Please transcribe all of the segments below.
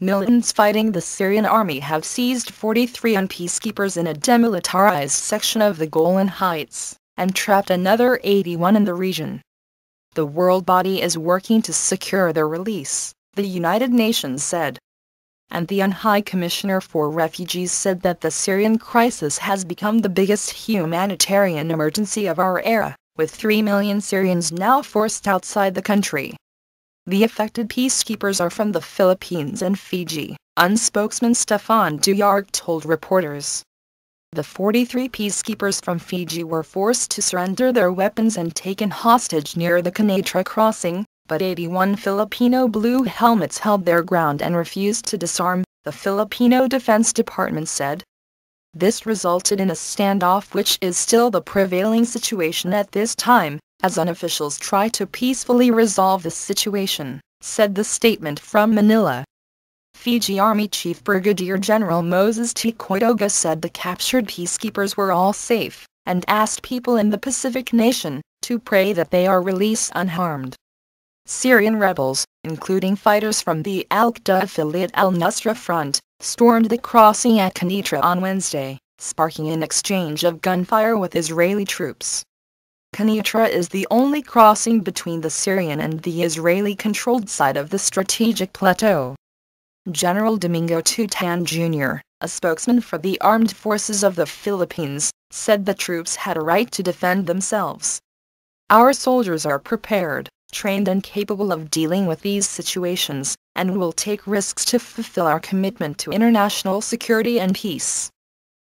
militants fighting the Syrian army have seized 43 UN peacekeepers in a demilitarized section of the Golan Heights, and trapped another 81 in the region. The world body is working to secure their release, the United Nations said. And the UN High Commissioner for Refugees said that the Syrian crisis has become the biggest humanitarian emergency of our era, with 3 million Syrians now forced outside the country. The affected peacekeepers are from the Philippines and Fiji, unspokesman Stéphane Dujarric told reporters. The 43 peacekeepers from Fiji were forced to surrender their weapons and taken hostage near the Quneitra crossing, but 81 Filipino blue helmets held their ground and refused to disarm, the Filipino Defense Department said. This resulted in a standoff which is still the prevailing situation at this time, as UN officials try to peacefully resolve the situation, said the statement from Manila. Fiji Army Chief Brigadier General Mosese Tikoitoga said the captured peacekeepers were all safe, and asked people in the Pacific nation to pray that they are released unharmed. Syrian rebels, including fighters from the Al-Qaeda affiliate Al-Nusra Front, stormed the crossing at Quneitra on Wednesday, sparking an exchange of gunfire with Israeli troops. Quneitra is the only crossing between the Syrian and the Israeli-controlled side of the strategic plateau. General Domingo Tutaan Jr., a spokesman for the armed forces of the Philippines, said the troops had a right to defend themselves. Our soldiers are prepared, trained and capable of dealing with these situations, and will take risks to fulfill our commitment to international security and peace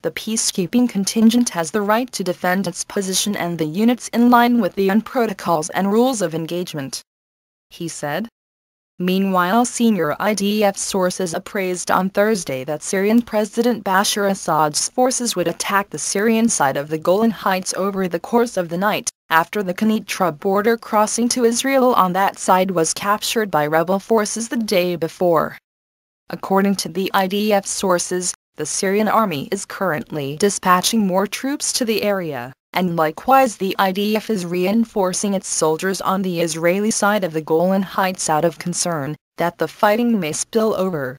the peacekeeping contingent has the right to defend its position and the units in line with the UN protocols and rules of engagement. He said. Meanwhile senior IDF sources appraised on Thursday that Syrian President Bashar Assad's forces would attack the Syrian side of the Golan Heights over the course of the night, after the Quneitra border crossing to Israel on that side was captured by rebel forces the day before. According to the IDF sources, the Syrian army is currently dispatching more troops to the area, and likewise the IDF is reinforcing its soldiers on the Israeli side of the Golan Heights out of concern that the fighting may spill over.